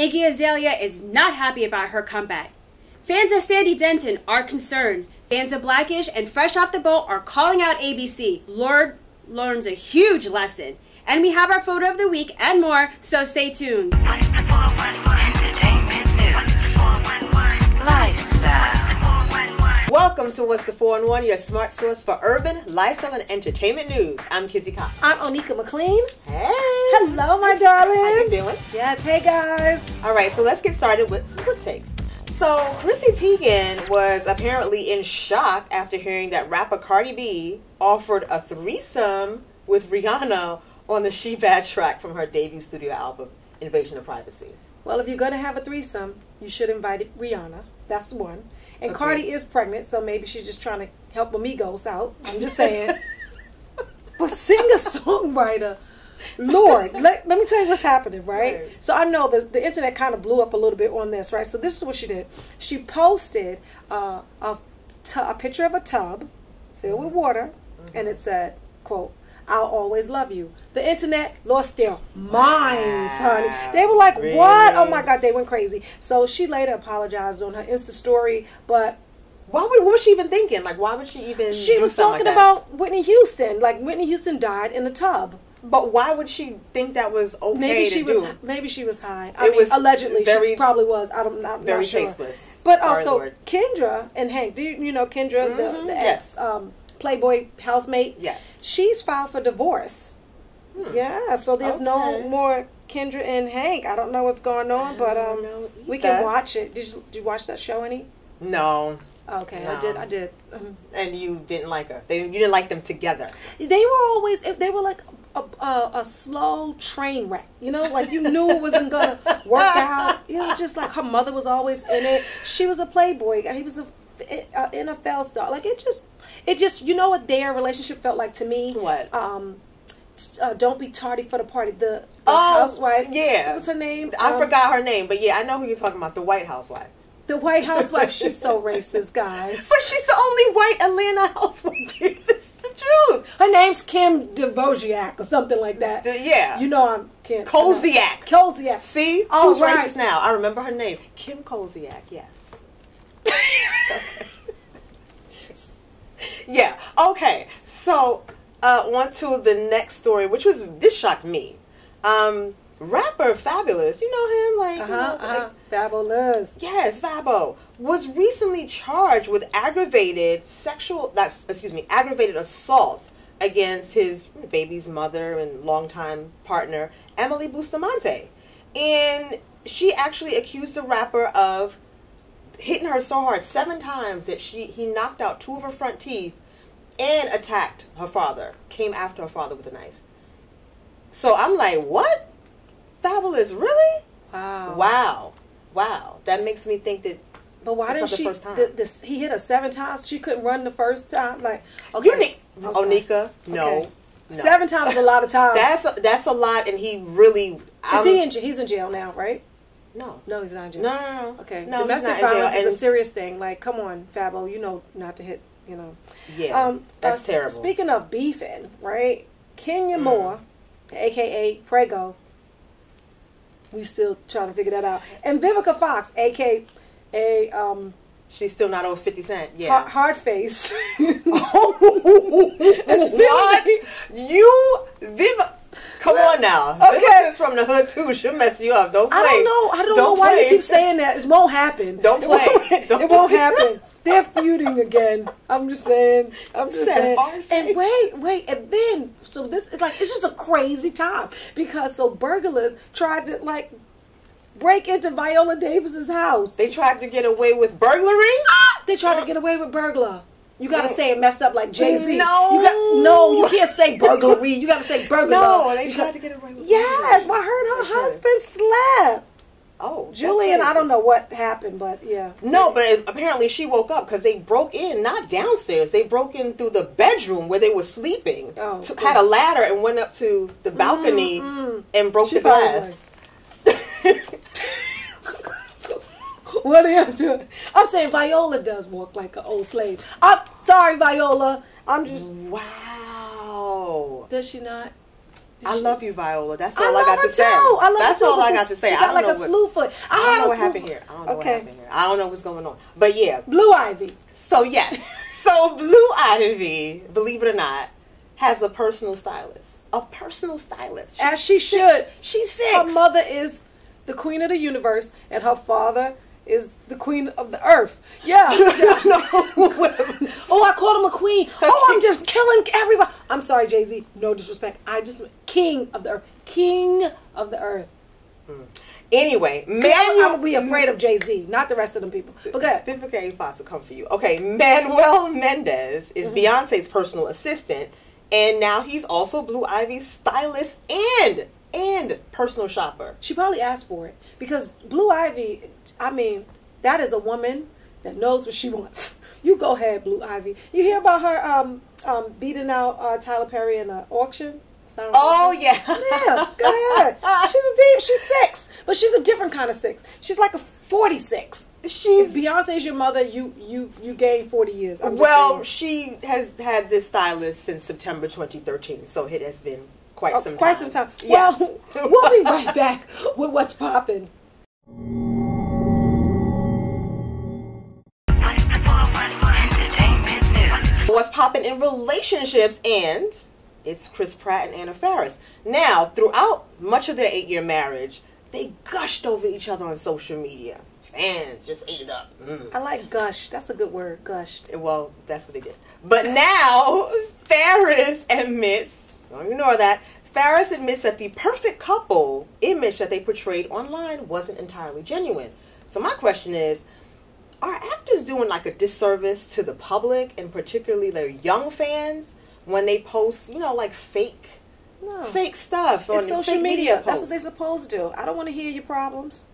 Iggy Azalea is not happy about her comeback. Fans of Sandy Denton are concerned. Fans of Blackish and Fresh Off the Boat are calling out ABC. Lorde learns a huge lesson. And we have our photo of the week and more, so stay tuned. Welcome to What's the 411, your smart source for urban, lifestyle, and entertainment news. I'm Kizzy Cox. I'm Onika McLean. Hey! Hello, my darling. How you doing? Yes, hey guys. All right, so let's get started with some quick takes. So, Chrissy Teigen was apparently in shock after hearing that rapper Cardi B offered a threesome with Rihanna on the She Bad track from her debut studio album, Invasion of Privacy. Well, if you're gonna have a threesome, you should invite Rihanna. That's one. And Okay. Cardi is pregnant, so maybe she's just trying to help amigos out. I'm just saying. but singer songwriter, Lorde, let, let me tell you what's happening, right? Right. So I know the the internet kind of blew up a little bit on this, right? So this is what she did. She posted uh, a a picture of a tub filled with water, and it said, "quote I'll always love you." The internet lost their minds, honey. They were like, "What? Oh my God!" They went crazy. So she later apologized on her Insta story, but Why would, what was she even thinking? Like, why would she even she do was talking like about Whitney Houston. Like Whitney Houston died in a tub. But why would she think that was okay Maybe to she do? was. Maybe she was high. I It mean, was allegedly, very- she probably was. I don't. I'm very not sure. tasteless. But Sorry, also Lorde. Kendra and Hank. Do you, you know Kendra, Mhm, the, the yes. ex um, Playboy housemate? Yes. She's filed for divorce. Hmm. Yeah. So there's no more Kendra and Hank. I don't know what's going on, but um, we can watch it. Did you, did you watch that show any? No, Okay, I did. I did. Um, and you didn't like her. They, you didn't like them together. they were always they were like a, a, a slow train wreck you know like you knew it wasn't gonna work out it was just like her mother was always in it she was a playboy he was a nfl star like it just it just you know what their relationship felt like to me What? um uh, don't be tardy for the party the, the Oh, housewife yeah. what was her name I Um, forgot her name, but yeah, I know who you're talking about. The White Housewife. the white housewife she's so racist guys But she's the only white Atlanta housewife. It's the truth. her name's kim devoziak or something like that The- yeah. you know i'm kim Koziak. Koziak. See? Oh, Who's right. racist now? I remember her name. Kim Koziak, yes. yeah, okay. So, uh, on to the next story, which was, this shocked me. Um, rapper Fabolous, you know him? Like, Uh-huh, know, uh-huh. like- Fabolous. Yes, Fabo was recently charged with aggravated sexual, that's, excuse me, aggravated assault against his baby's mother and longtime partner, Emily Bustamante. And she actually accused the rapper of hitting her so hard seven times that she he knocked out two of her front teeth and attacked her father. Came after her father with a knife. So I'm like, what? Fabolous, really? Wow. Wow. Wow. That makes me think that But why didn't the she? first time. th- this, he hit her seven times. She couldn't run the first time. Like, okay. you need Onika, oh, no. Okay. no. Seven times is a lot of times. That's a, that's a lot and he really Is I'm- he in? He's in jail now, right? No. No, he's not in jail. No, no, no. Okay. No, Domestic not in jail, violence is a serious thing. Like, come on, Fabo. You know not to hit. You know. Yeah. Um, that's uh, terrible. Speaking of beefing, right? Kenya Mm. Moore, aka Prego. We still trying to figure that out. And Vivica Fox, aka um, She's still not over 50 cent. Yeah. hard, hard face. what? You Viva Come on now. Okay. Vivica's from the hood too. She'll mess you up. Don't play. I don't know. I don't, know why play. you keep saying that. It won't happen. Don't It play. won't- Don't it won't happen. They're feuding again. I'm just saying. I'm just saying. And wait, wait, and then so this is like it's just a crazy time because so burglars tried to like break into Viola Davis's house. They tried to get away with burglary? They tried to get away with burglar. You gotta say it messed up like Jay Z. No. you got, no, you can't say burglary. You gotta say burglar. No, they You tried got- to get away with Yes. I heard her Okay. husband slept. Oh, Julian, I don't know what happened, but yeah. No, but apparently she woke up because they broke in, not downstairs. They broke in through the bedroom where they were sleeping. Oh, had a ladder and went up to the balcony Mm, and broke She the glass. What are you doing? I'm saying Viola does walk like an old slave. I'm sorry, Viola. I'm just. wow. Does she not? I love you, Viola. That's all I, love got to say. I love That's her too, all I got to say. She I got don't like a what, slew foot. I, I don't know a what happened foot. here. I don't know Okay. what happened here. I don't know what's going on. But yeah. Blue Ivy. So yeah, so Blue Ivy, believe it or not, has a personal stylist. A personal stylist. She's As she six- should. She's six. Her mother is the queen of the universe, and her father is the queen of the earth. Yeah. yeah. no. oh, I called him a queen. Oh, I'm just killing everybody. I'm sorry, Jay Z. No disrespect. I just king of the earth. King of the earth. anyway, See, I, I Manuel would be afraid of Jay Z, not the rest of them people. But good. Vivica will come for you. Okay, Manuel Mendez is Mm-hmm. Beyonce's personal assistant, and now he's also Blue Ivy's stylist and and personal shopper. She probably asked for it because Blue Ivy. I mean, that is a woman that knows what she wants. You go ahead, Blue Ivy. You hear about her um um beating out uh, Tyler Perry in an auction? Silent Oh yeah, Yeah, go ahead. She's a deep. She's six, but she's a different kind of six. She's like a forty-six. If she's Beyonce's your mother, you you you gained forty years. Well. saying. She has had this stylist since September 2013, so it has been quite Oh, some quite time. some time. Yes. Well, we'll be right back with what's popping. What's popping in relationships and it's Chris Pratt and Anna Faris. Now, throughout much of their eight-year marriage, they gushed over each other on social media. Fans just ate it up. Mm. I like gush. That's a good word. Gushed. Well, that's what they did. But now, Faris admits, so ignore that. Faris admits that the perfect couple image that they portrayed online wasn't entirely genuine. So my question is, are actors doing like a disservice to the public and particularly their young fans when they post, you know, like fake No. fake stuff on It's social fake media. That's what they're supposed to do. I don't want to hear your problems.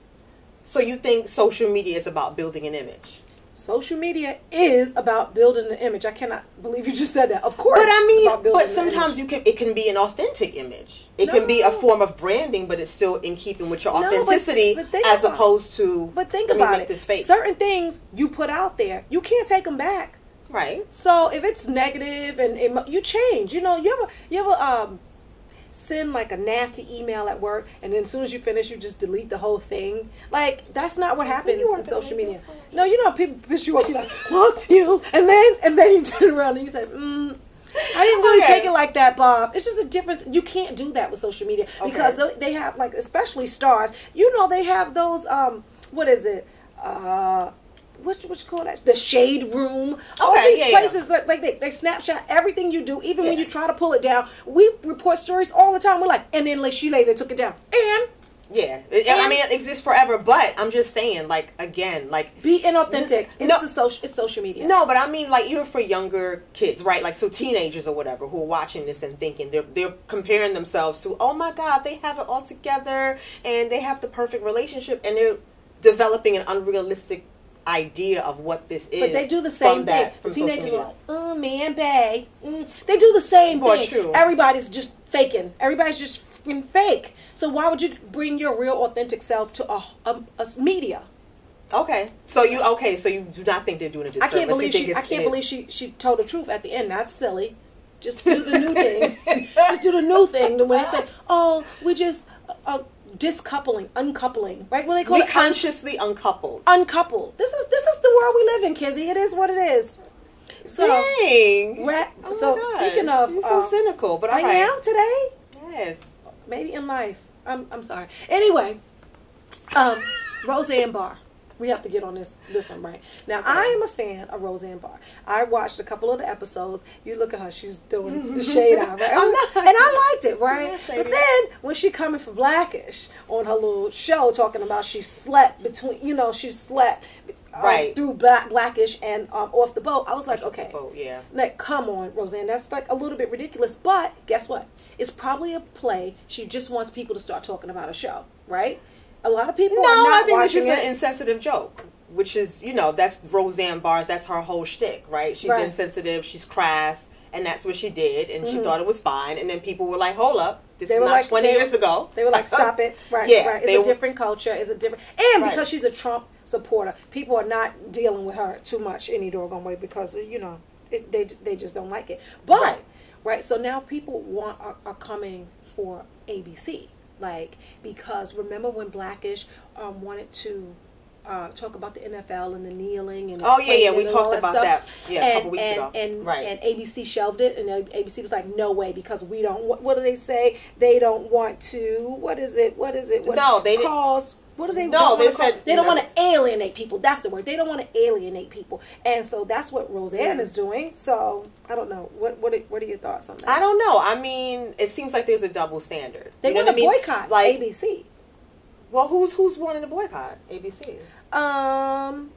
So you think social media is about building an image? Social media is about building an image. I cannot believe you just said that. Of course, But I mean, but sometimes you can it can be an authentic image. It can be a form of branding, but it's still in keeping with your authenticity No, but- but as opposed to. But think about it. This fake, Certain things you put out there, you can't take them back. right? So if it's negative and emo- you change, you know, you ever you ever um send like a nasty email at work and then as soon as you finish you just delete the whole thing. Like that's not what happens in social media. No, you know people piss you off, you're like, fuck you and then and then you turn around and you say, mm, I didn't really Okay. take it like that, Bob. It's just a difference. You can't do that with social media because Okay. they have like, especially stars. You know, they have those. Um, what is it? Uh, what what you call that? The shade room. Okay, All these yeah, yeah. places that like they, they snapshot everything you do, even when you try to pull it down. We report stories all the time. We're like, and then like she later took it down. And Yeah, It- I mean, it exists forever. But I'm just saying, like again, like be inauthentic. No. It's the social. It's social media. No, but I mean, like even for younger kids, right? Like so, teenagers or whatever who are watching this and thinking they're they're comparing themselves to, oh my God, they have it all together and they have the perfect relationship, and they're developing an unrealistic idea of what this is. But they do the same thing. that- from teenagers are like, oh man, bae. Mm. They do the same Boy, thing. true. Everybody's just faking. Everybody's just fake. So why would you bring your real authentic self to a, a, a media? Okay, so you okay? So you do not think they're doing a I disservice? can't believe she. I can't believe she. She told the truth at the end. That's silly. Just do the new thing. just do the new thing. The way I say, "Oh, we just uh, uh, discoupling, uncoupling." Right? What do they call We it? consciously uncoupled. uncoupled. This is this is the world we live in, Kizzy. It is what it is. So, Dang. ra- Oh so speaking of, you're so uh, cynical, but I right. am today. Yes. Maybe in life. I'm I'm sorry. Anyway, um, Roseanne Barr. We have to get on this this one right now. I am a fan of Roseanne Barr. I watched a couple of the episodes. You look at her; she's doing the shade eye, right? Not- and I liked it, right? But then when she coming for Blackish on her little show, talking about she slept between, you know, she slept um, Right. through Black Blackish and um, off the boat. I was like, okay, Oh yeah. like, come on, Roseanne, that's like a little bit ridiculous. But guess what? It's probably a play. She just wants people to start talking about a show, right? A lot of people No, are not I think it's just it. an insensitive joke, which is you know that's Roseanne Barr's. That's her whole shtick, right? She's Right. insensitive. She's crass. And that's what she did, and she thought it was fine. And then people were like, "Hold up, this Mm-hmm. They is were not like- twenty years ago." They were like, "Stop it!" Right, Yeah, right. It's a were- different culture. It's a different, and Right. because she's a Trump supporter, people are not dealing with her too much any doggone way because you know it, they they just don't like it. But Right. right. so now people want are, are coming for ABC. Like because remember when Blackish um, wanted to uh, talk about the NFL and the kneeling and Oh, yeah, yeah, we talked all about stuff. that, yeah, a and, couple weeks and, ago. And, Right. and ABC shelved it, and ABC was like, "No way," because we don't. What, what do they say? They don't want to. What is it? What is it? What No, they didn't- cause. What do they? No, they said- they don't no. want to alienate people. That's the word. They don't want to alienate people, and so that's what Roseanne Mm. is doing. So I don't know. What what are, what are your thoughts on that? I don't know. I mean, it seems like there's a double standard. They you want to I mean? boycott Like, ABC. well, who's who's wanting to boycott ABC? Um,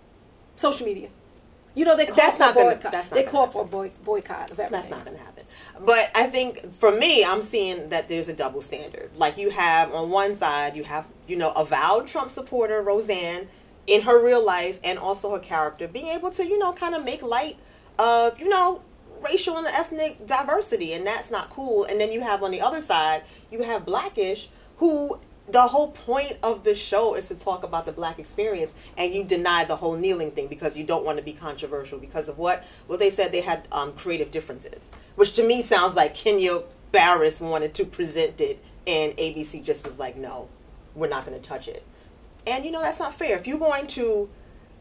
social media. You know they call That's for not a gonna- boycott. that's not they call happen. for a boy, boycott of everything. That's not going to happen. But I think for me, I'm seeing that there's a double standard. Like you have on one side, you have you know avowed Trump supporter Roseanne in her real life and also her character being able to you know kind of make light of you know racial and ethnic diversity, and that's not cool. And then you have on the other side, you have Blackish who. The whole point of the show is to talk about the black experience, and you deny the whole kneeling thing because you don't want to be controversial because of what? Well, they said they had um, creative differences, which to me sounds like Kenya Barris wanted to present it, and ABC just was like, no, we're not going to touch it. And you know that's not fair. If you're going to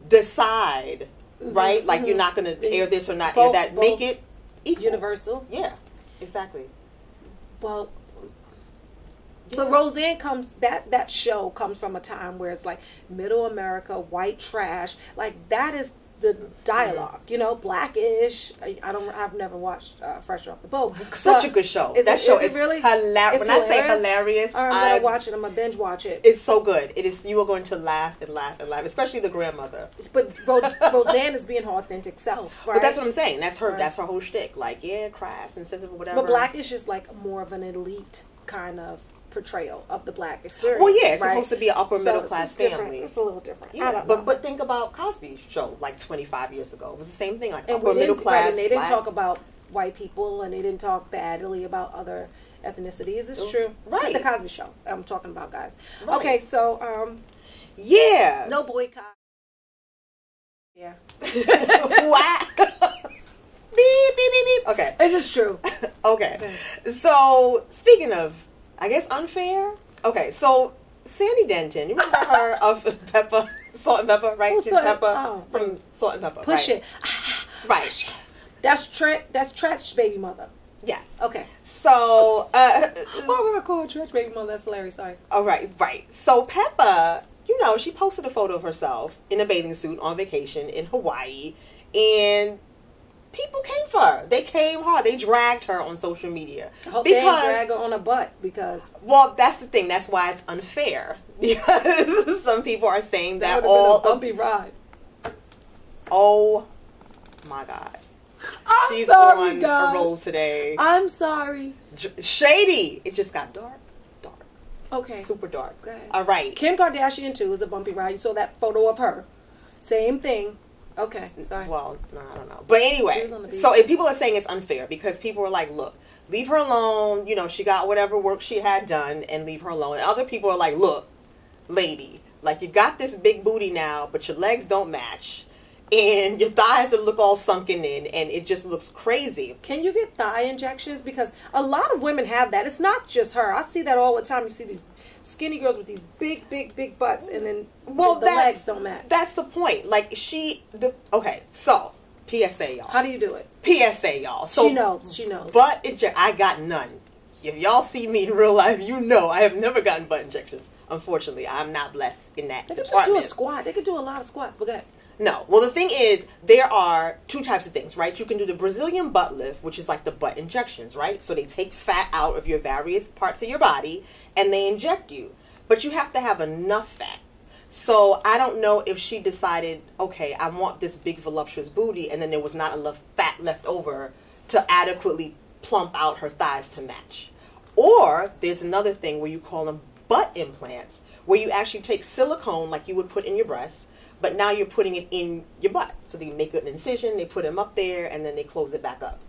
decide, right, like you're not going to air this or not air that, make it equal. Universal. Yeah, exactly. Well. But Roseanne comes that that show comes from a time where it's like middle America, white trash, like that is the dialogue. You know, blackish. I, I don't. I've never watched uh, Fresh Off the Boat. Such a good show. Is that it- show is is really hilarious. It's When I say hilarious, I'm gonna I- watch it. I'm gonna binge watch it. It's so good. It is. You are going to laugh and laugh and laugh, especially the grandmother. But Ro- Roseanne is being her authentic self, right? But that's what I'm saying. That's her. Right. That's her whole shtick. Like, yeah, crass, insensitive, whatever. But blackish is like more of an elite kind of portrayal of the black experience. Well, yeah, it's right? supposed to be an upper So middle class just different. family. It's a little different. Yeah, but know. but think about Cosby show like 25 years ago. It was the same thing, like and upper middle class. right, and they didn't black. talk about white people, and they didn't talk badly about other ethnicities. It's Oh, true, right. The Cosby Show. I'm talking about guys. Right. Okay, so um, Yeah. no boycott. Yeah, what? beep beep beep beep. Okay. this is true. okay. So speaking of, I guess unfair. Okay, so Sandy Denton, you remember her of Pepa, Salt and Pepper, right? Oh, Salt- Pepper oh. from Salt-N-Pepa. Push right? it. Right. That's Tre- That's Treach's baby mother. Yes. Okay. So, uh, Why would I call her Treach baby mother? That's hilarious. Sorry. all right, right. So Pepa, you know, she posted a photo of herself in a bathing suit on vacation in Hawaii, and people came for her. They came hard. They dragged her on social media they drag her on a butt because Well, that's the thing. That's why it's unfair because some people are saying that that all. been a Of, bumpy ride. oh my God, I'm she's sorry, on guys. a roll today. I'm sorry. Shady. It just got dark, dark, Okay. super dark. All right. Kim Kardashian too is a bumpy ride. You saw that photo of her. Same thing. Okay. Sorry. Well, no, I don't know. But anyway, was on the beach. so if people are saying it's unfair because people are like, look, leave her alone. You know, she got whatever work she had done and leave her alone. And other people are like, look, lady, like you got this big booty now, but your legs don't match. And your thighs are look all sunken in, and it just looks crazy. Can you get thigh injections? Because a lot of women have that. It's not just her. I see that all the time. You see these skinny girls with these big, big, big butts, and then Well, the, the that's legs don't match. that's the point. Like she, the okay, so PSA, y'all. How do you do it? PSA, y'all. So she knows. She knows. Butt inject. I got none. If y'all see me in real life, you know I have never gotten butt injections. Unfortunately, I'm not blessed in that they could just do a squat. They could do a lot of squats. But go ahead. No. Well, the thing is, there are two types of things, right? You can do the Brazilian butt lift, which is like the butt injections, right? So they take fat out of your various parts of your body and they inject you. But you have to have enough fat. So I don't know if she decided, okay, I want this big voluptuous booty, and then there was not enough fat left over to adequately plump out her thighs to match. Or there's another thing where you call them butt implants, where you actually take silicone like you would put in your breast, but now you're putting it in your butt. So they make an incision, they put them up there, and then they close it back up.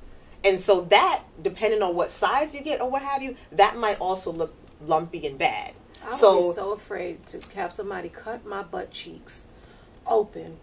And so that, depending on what size you get or what have you, that might also look lumpy and bad. I would so, be so afraid to have somebody cut my butt cheeks open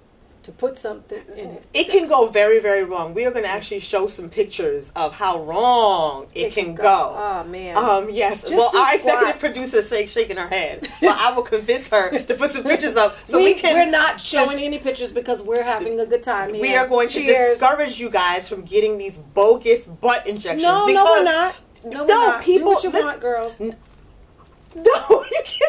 to put something in it. It can go very, very wrong. We are going to actually show some pictures of how wrong it, can, go. Oh man. Um, yes. Just well, our executive producer is shaking her head. But I will convince her to put some pictures up so we, we, can. We're not showing any pictures because we're having a good time here. We are going to discourage you guys from getting these bogus butt injections. No, because no, we're not. No, we're No, not. people- Do what you listen- want, girls. No, you me?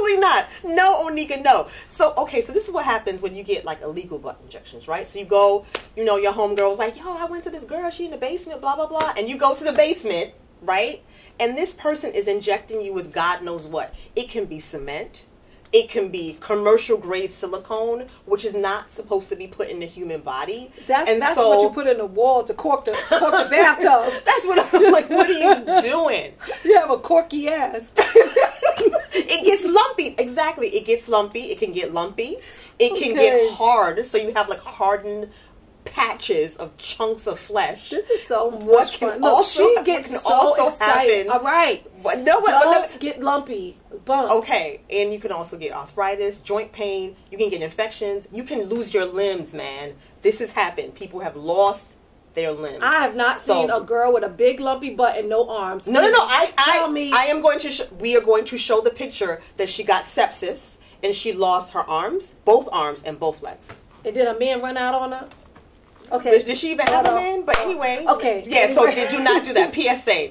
Absolutely not. No, Onika, no. So, okay, so this is what happens when you get like illegal butt injections, right? So you go, you know, your homegirl's like, yo, I went to this girl, she in the basement, blah, blah, blah. And you go to the basement, right? And this person is injecting you with God knows what. It can be cement. It can be commercial grade silicone, which is not supposed to be put in the human body. That's and that's so, what you put in the wall to cork the cork the bathtub. That's what I'm like. What are you doing? You have a corky ass. it gets lumpy. Exactly. It gets lumpy. It can get lumpy. It can Okay. get hard. So you have like hardened patches of chunks of flesh. This is so What much can fun. Look, also- she what gets can so also excited. happen- All right. But no, but, but let me- Don't get lumpy. Bump. okay. And you can also get arthritis, joint pain. You can get infections. You can lose your limbs, man. This has happened. People have lost their limbs. I have not So- seen a girl with a big lumpy butt and no arms. No, no, no. I, I, me. I am going to. Sh- we are going to show the picture that she got sepsis and she lost her arms, both arms and both legs. And did a man run out on her? Okay. Did, she even have a man? But anyway. Okay. Yeah. So did do not do that. PSA.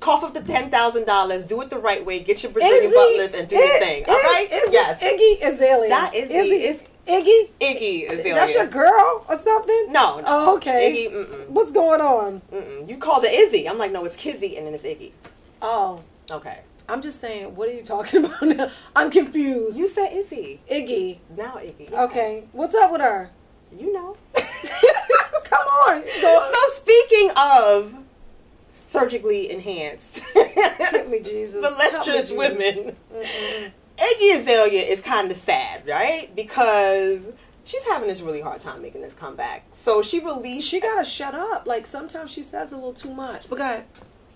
Cough up the ten thousand dollars. Do it the right way. Get your Brazilian Izzy, butt lift and do your thing. All right. Izzy- yes. Iggy Azalea. Not Izzy, Izzy. Iggy. Iggy Azalea. That's your girl or something? No. no. Oh, okay. Iggy. Mm-mm, What's going on? mm-mm. You called it Izzy. I'm like, no, it's Kizzy, and then it's Iggy. Oh, Okay. I'm just saying. What are you talking about now? I'm confused. You said Izzy. Iggy. Now Iggy. Okay. What's up with her? You know. Come on. So speaking of surgically enhanced Help me, Jesus. Voluptuous women, Mm-mm. Iggy Azalea is kind of sad, right? Because she's having this really hard time making this comeback. So she released. She gotta shut up. Like sometimes she says a little too much. But go ahead.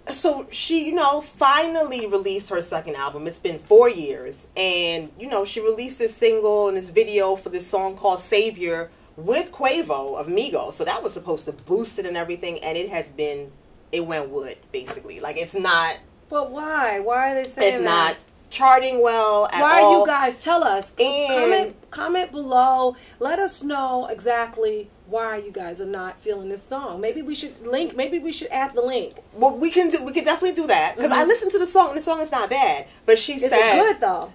so she, you know, finally released her second album. It's been four years, and you know, she released this single and this video for this song called "Savior" with Quavo of Migos. So that was supposed to boost it and everything, and it has been, it went wood basically. Like it's not, But why? Why are they saying it's that? not charting well at Why all. are you guys tell us? And- comment comment below. Let us know exactly why you guys are not feeling this song. Maybe we should link. Maybe we should add the link. Well, we can do. We can definitely do that because I Mhm. listened to the song and the song is not bad. But she Is said, good though?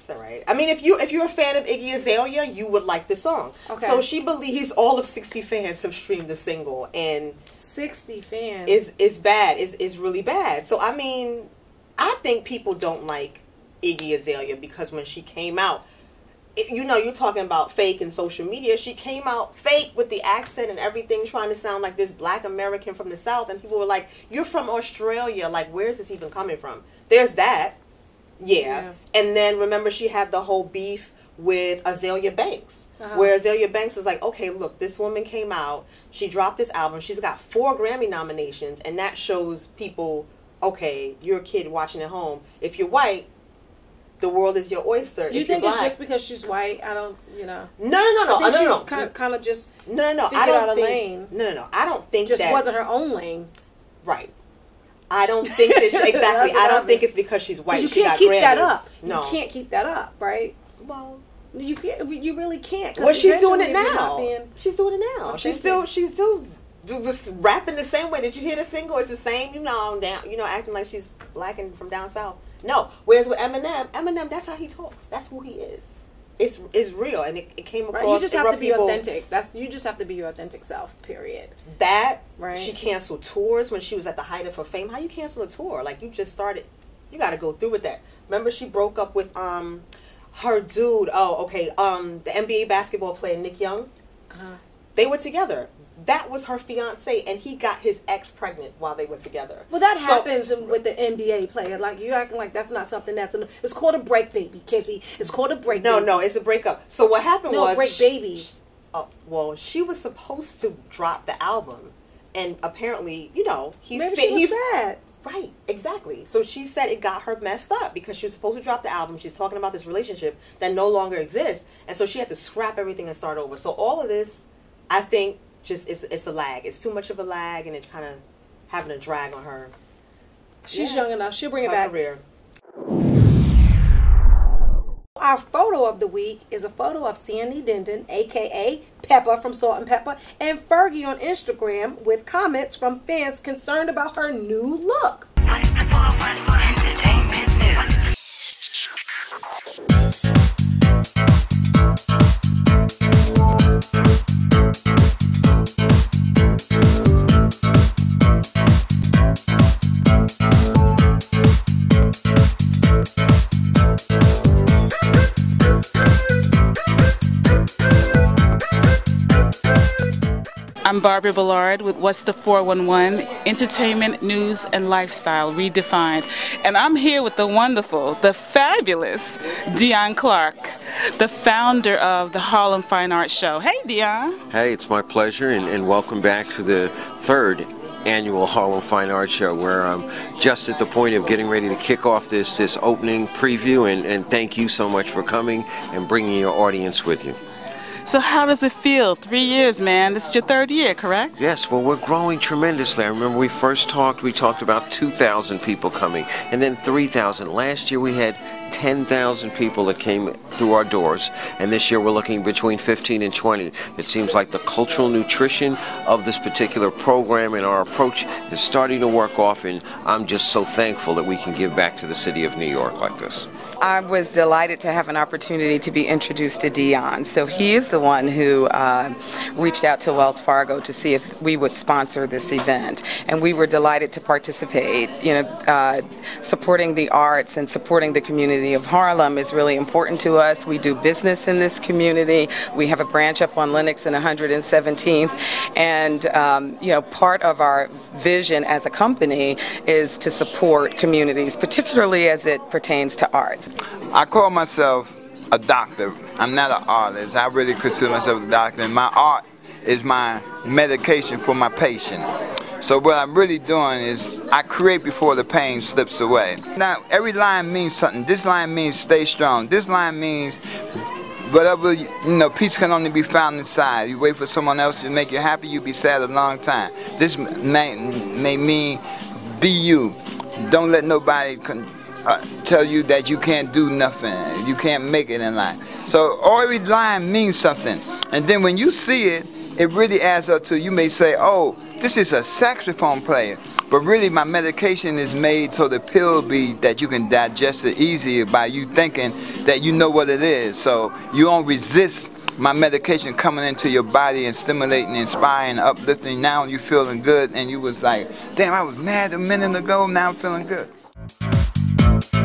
It's all right. I mean, if you if you're a fan of Iggy Azalea, you would like the song. Okay. So she believes all of 60 fans have streamed the single, and Sixty fans. is is bad. Is is really bad. So I mean, I think people don't like Iggy Azalea because when she came out. it- you know, you're talking about fake and social media. She came out fake with the accent and everything, trying to sound like this black American from the South. And people were like, You're from Australia. Like, where's this even coming from? There's that. Yeah. Yeah. And then remember, she had the whole beef with Azealia Banks, Uh-huh. where Azealia Banks is like, okay, look, this woman came out, she dropped this album, she's got four Grammy nominations, and that shows people, okay, you're a kid watching at home. If you're white, the world is your oyster. you think it's just because she's white? I don't. You know. no, no, no, no, I think oh, no, she no, no, kind, kind of just no, no, no. I don't out think. lane. No, no, no. I don't think just that. wasn't her own lane. Right. I don't think that she, exactly. I I don't mean. think it's because she's white. You she can't got keep that up. No. You can't keep that up, right? Well, You can't. You really can't. well, she's doing it eventually if you're now. being- She's doing it now. She's still. She's still. Do this rapping the same way. Did you hear the single? It's the same, you know, down, you know, acting like she's black and from down south. No. Whereas with Eminem, Eminem, that's how he talks. That's who he is. It's it's real, and it, it came across. Right, you just have to be people- authentic. That's you just have to be your authentic self. Period. That Right. she canceled tours when she was at the height of her fame. How you cancel a tour? Like you just started. You got to go through with that. Remember, she broke up with um her dude. Oh, okay. Um, the NBA basketball player Nick Young. Uh-huh. They were together. That was her fiance, and he got his ex pregnant while they were together. Well, that So- happens with the NBA player. Like you acting like that's not something that's. An, it's called a break, baby, Kizzy. It's called a break. No, baby. no, it's a breakup. So what happened no was break, she- baby. Oh, well, she was supposed to drop the album, and apparently, you know, he Maybe fit, she was he sad. Right, exactly. So she said it got her messed up because she was supposed to drop the album. She's talking about this relationship that no longer exists, and so she had to scrap everything and start over. So all of this, I think, just it's it's a lag. It's too much of a lag, and it's kind of having a drag on her. She's Yeah. young enough. She'll bring it back. career. Our photo of the week is a photo of Sandy Denton, aka Pepa from Salt-N-Pepa, and Fergie on Instagram with comments from fans concerned about her new look. What's the 411 entertainment news? I'm Barbara Ballard with What's the 411 Entertainment, News, and Lifestyle Redefined. And I'm here with the wonderful, the fabulous Dion Clarke, the founder of the Harlem Fine Arts Show. Hey, Dion. Hey, it's my pleasure, and, and welcome back to the third annual Harlem Fine Arts Show, where I'm just at the point of getting ready to kick off this this opening preview. And, and thank you so much for coming and bringing your audience with you. So, how does it feel? Three years, man. This is your third year, correct? Yes, well, we're growing tremendously. I remember we first talked, we talked about 2,000 people coming, and then 3,000. Last year we had 10,000 people that came through our doors, and this year we're looking between 15 and 20. It seems like the cultural nutrition of this particular program and our approach is starting to work off, and I'm just so thankful that we can give back to the city of New York like this. I was delighted to have an opportunity to be introduced to Dion. So he is the one who uh, reached out to Wells Fargo to see if we would sponsor this event, and we were delighted to participate. You know, uh, supporting the arts and supporting the community of Harlem is really important to us. We do business in this community. We have a branch up on Lenox and 117th, and um, you know, part of our vision as a company is to support communities, particularly as it pertains to arts. I call myself a doctor. I'm not an artist. I really consider myself a doctor. And my art is my medication for my patient. So what I'm really doing is I create before the pain slips away. Now every line means something. This line means stay strong. This line means whatever you know, peace can only be found inside. You wait for someone else to make you happy, you'll be sad a long time. This may, may mean be you. Don't let nobody uh, tell you that you can't do nothing, you can't make it in life. So every line means something, and then when you see it, it really adds up to. You may say, "Oh, this is a saxophone player," but really my medication is made so the pill be that you can digest it easier by you thinking that you know what it is. So you don't resist my medication coming into your body and stimulating, inspiring, uplifting. Now you're feeling good, and you was like, "Damn, I was mad a minute ago. Now I'm feeling good." Here,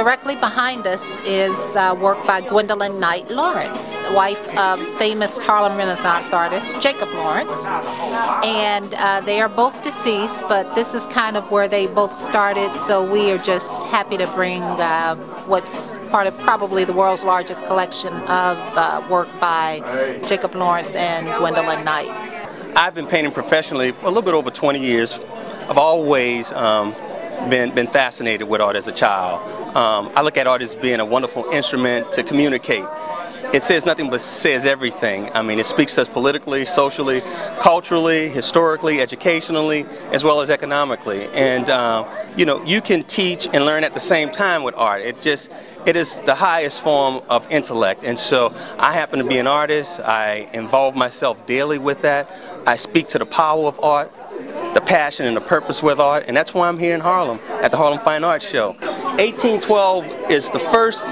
directly behind us is uh, work by Gwendolyn Knight Lawrence, wife of famous Harlem Renaissance artist Jacob Lawrence. And uh, they are both deceased, but this is kind of where they both started, so we are just happy to bring uh, what's part of probably the world's largest collection of uh, work by Jacob Lawrence and Gwendolyn Knight. I've been painting professionally for a little bit over 20 years. I've always um, been, been fascinated with art as a child. Um, I look at art as being a wonderful instrument to communicate. It says nothing but says everything. I mean, it speaks to us politically, socially, culturally, historically, educationally, as well as economically. And, um, you know, you can teach and learn at the same time with art. It just, it is the highest form of intellect. And so I happen to be an artist. I involve myself daily with that. I speak to the power of art, the passion and the purpose with art, and that's why I'm here in Harlem at the Harlem Fine Arts Show. 1812 is the first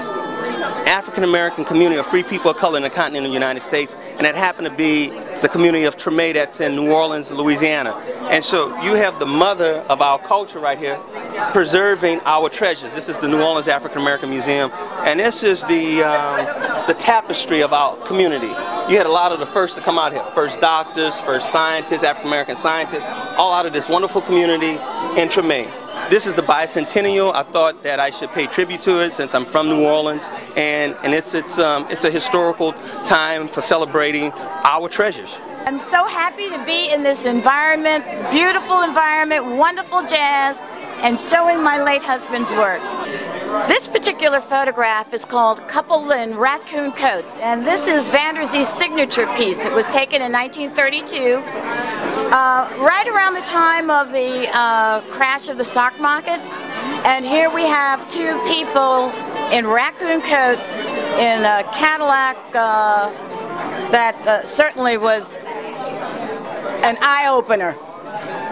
African American community of free people of color in the continental United States, and that happened to be the community of Treme that's in New Orleans, Louisiana. And so you have the mother of our culture right here preserving our treasures. This is the New Orleans African American Museum, and this is the, um, the tapestry of our community. You had a lot of the first to come out here, first doctors, first scientists, African American scientists, all out of this wonderful community in Treme. This is the bicentennial. I thought that I should pay tribute to it since I'm from New Orleans, and, and it's, it's, um, it's a historical time for celebrating our treasures. I'm so happy to be in this environment, beautiful environment, wonderful jazz, and showing my late husband's work. This particular photograph is called Couple in Raccoon Coats, and this is Vanderzee's signature piece. It was taken in 1932, uh, right around the time of the uh, crash of the stock market. And here we have two people in raccoon coats in a Cadillac uh, that uh, certainly was an eye opener.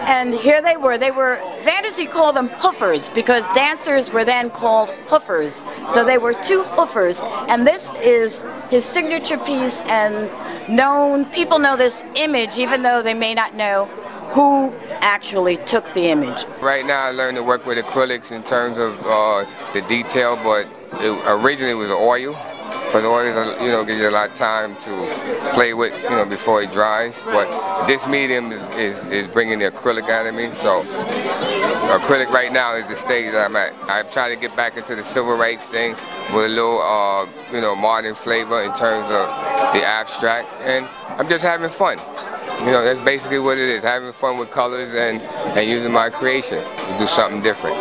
And here they were. They were, Vanderzee called them hoofers because dancers were then called hoofers. So they were two hoofers. And this is his signature piece and known, people know this image even though they may not know who actually took the image. Right now I learned to work with acrylics in terms of uh, the detail, but it, originally it was oil. But oil, you know, gives you a lot of time to play with, you know, before it dries. But this medium is, is, is bringing the acrylic out of me, so acrylic right now is the stage that I'm at. I'm trying to get back into the civil rights thing with a little, uh, you know, modern flavor in terms of the abstract, and I'm just having fun. You know, that's basically what it is, having fun with colors and, and using my creation to do something different.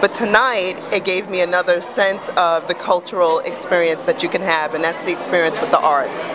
But tonight, it gave me another sense of the cultural experience that you can have, and that's the experience with the arts.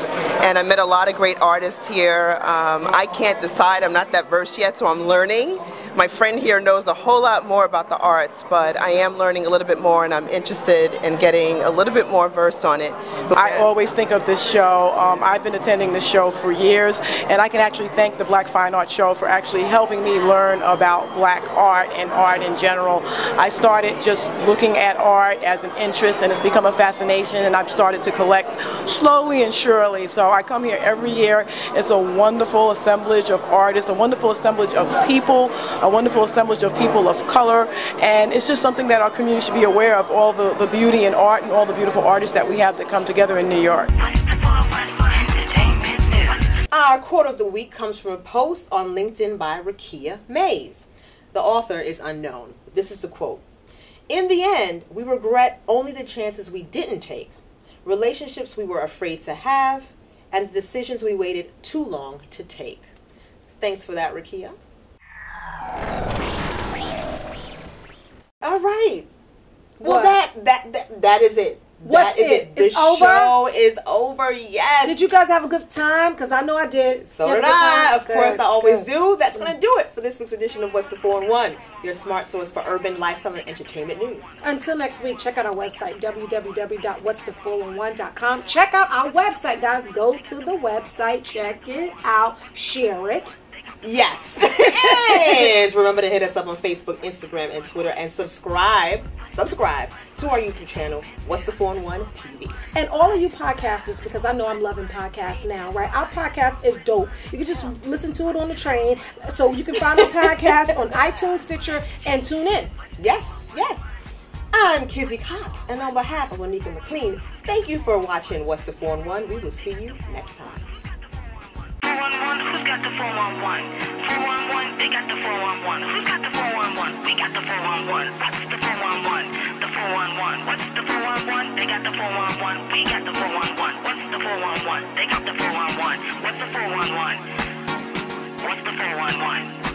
And I met a lot of great artists here. Um, I can't decide, I'm not that versed yet, so I'm learning. My friend here knows a whole lot more about the arts, but I am learning a little bit more, and I'm interested in getting a little bit more versed on it. I always think of this show. Um, I've been attending this show for years, and I can actually thank the Black Fine Art Show for actually helping me learn about black art and art in general. I started just looking at art as an interest, and it's become a fascination, and I've started to collect slowly and surely. So I come here every year. It's a wonderful assemblage of artists, a wonderful assemblage of people, a wonderful assemblage of people of color, and it's just something that our community should be aware of, all the, the beauty and art and all the beautiful artists that we have that come together in New York. Our quote of the week comes from a post on LinkedIn by Rakia Mays. The author is unknown. This is the quote. In the end, we regret only the chances we didn't take, relationships we were afraid to have, and the decisions we waited too long to take. Thanks for that, Rakia. All right. Well, What? that, that that that is it. What's that is it? The It's over? show is over. Yes. Did you guys have a good time? Because I know I did. So did I. Of course, I always good. do. That's going to do it for this week's edition of What's the 411, your smart source for urban lifestyle and entertainment news. Until next week, check out our website, www.whatsthe411.com. Check out our website, guys. Go to the website, check it out, share it. Yes. and remember to hit us up on Facebook, Instagram, and Twitter, and subscribe, subscribe to our YouTube channel, What's the 411 TV. And all of you podcasters, because I know I'm loving podcasts now, right? Our podcast is dope. You can just listen to it on the train. So you can find our podcast on iTunes, Stitcher, and tune in. Yes, yes. I'm Kizzy Cox, and on behalf of Onika McLean, thank you for watching What's the 411. We will see you next time. 411, who's got the 411? 411, they got the 411. Who's got the 411? We got the 411. What's the 411? The 411. What's the 411? They got the 411. We got the 411. What's the 411? They got the 411. What's the 411? What's the 411?